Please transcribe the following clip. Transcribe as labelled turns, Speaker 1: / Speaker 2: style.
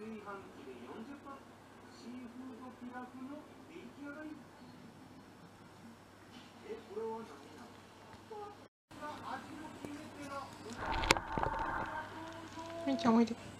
Speaker 1: 炊飯器で40分シーフードピラフの出来上がりえこれは何なの？味の決め手が
Speaker 2: みーちゃんおいで。